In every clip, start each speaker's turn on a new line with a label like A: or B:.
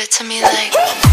A: it to me like.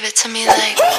A: Give it to me like.